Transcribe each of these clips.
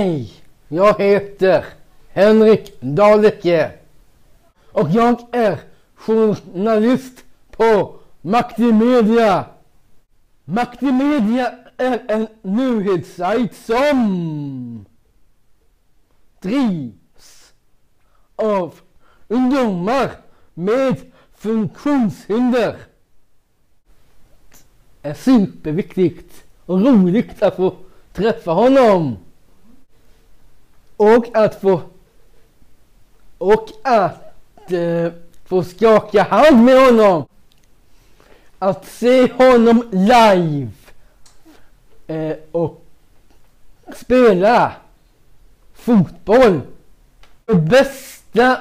Hej! Jag heter Henrik Dahleke och jag är journalist på Maktimedia. Maktimedia är en nyhetssajt som drivs av ungdomar med funktionshinder. Det är superviktigt och roligt att få träffa honom. Och att få och att eh, få skaka hand med honom. Att se honom live eh, och spela fotboll. Det bästa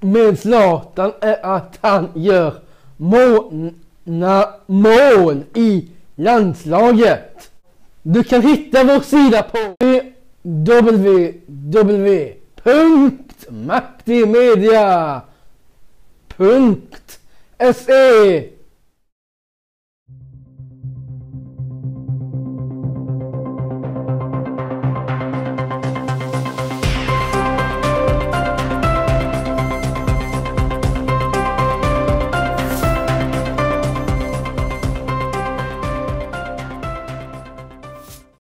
med Zlatan är att han gör många mål i landslaget. Du kan hitta vår sida på www.maktimedia.se